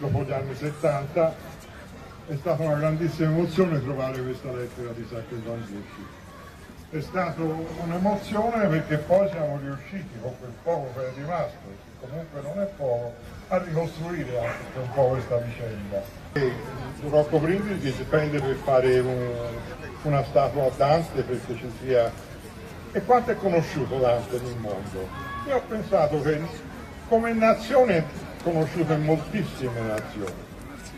dopo gli anni 70, è stata una grandissima emozione trovare questa lettera di Sacco Vanzucci. È stata un'emozione perché poi siamo riusciti con quel poco che è rimasto, che comunque non è poco, a ricostruire anche un po' questa vicenda. E Rocco Brindisi si prende per fare un, una statua a Dante perché ci sia... E quanto è conosciuto Dante nel mondo? Io ho pensato che come nazione conosciuto in moltissime nazioni,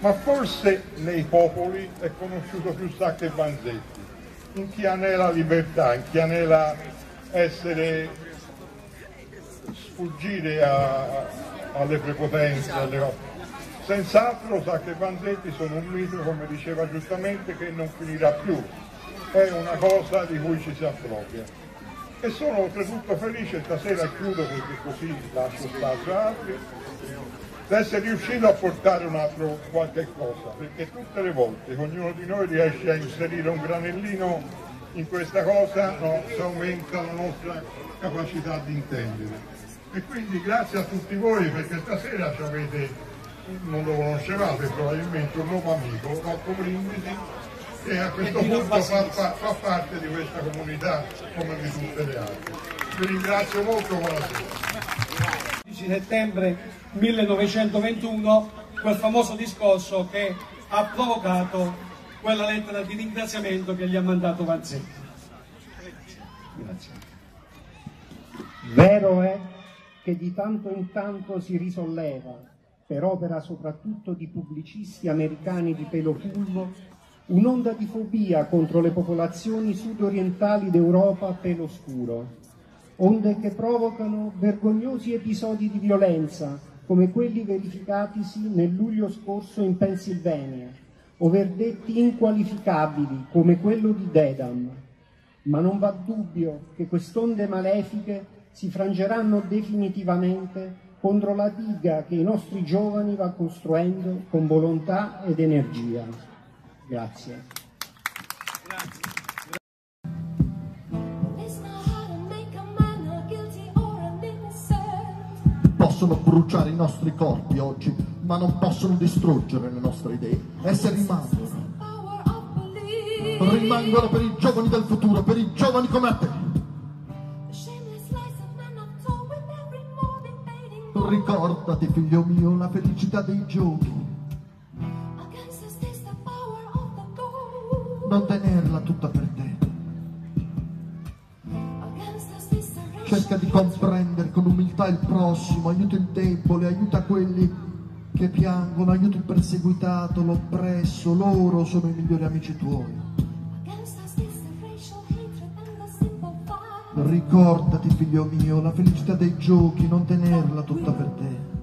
ma forse nei popoli è conosciuto più Sacco e Vanzetti, in chi anela libertà, in chi anela essere, sfuggire a, alle prepotenze, alle Senz'altro Sacco e Vanzetti sono un mito, come diceva giustamente, che non finirà più, è una cosa di cui ci si appropria. E sono oltretutto felice stasera, chiudo perché così lascio spazio a altri, essere riuscito a portare un altro qualche cosa, perché tutte le volte che ognuno di noi riesce a inserire un granellino in questa cosa no, si aumenta la nostra capacità di intendere. E quindi grazie a tutti voi perché stasera ci avete, non lo conoscevate probabilmente, un nuovo amico, Rocco Brindisi, che a questo punto fa, fa, fa, parte di questa comunità come di tutte le altre. Vi ringrazio molto, buonasera. 15 settembre 1921, quel famoso discorso che ha provocato quella lettera di ringraziamento che gli ha mandato Vanzetti. Grazie. Vero è che di tanto in tanto si risolleva, per opera soprattutto di pubblicisti americani di pelo fulvo, un'onda di fobia contro le popolazioni sudorientali d'Europa a pelo scuro, onde che provocano vergognosi episodi di violenza come quelli verificatisi nel luglio scorso in Pennsylvania, o verdetti inqualificabili come quello di Dedham. Ma non va dubbio che quest'onde malefiche si frangeranno definitivamente contro la diga che i nostri giovani va costruendo con volontà ed energia. Grazie. Possono bruciare i nostri corpi oggi, ma non possono distruggere le nostre idee. Esse rimangono. Rimangono per i giovani del futuro, per i giovani come te. Ricordati, figlio mio, la felicità dei giochi. Non tenerla tutta per te. Cerca di comprendere con umiltà il prossimo, aiuta il debole, aiuta quelli che piangono, aiuta il perseguitato, l'oppresso, loro sono i migliori amici tuoi. Ricordati, figlio mio, la felicità dei giochi, non tenerla tutta per te.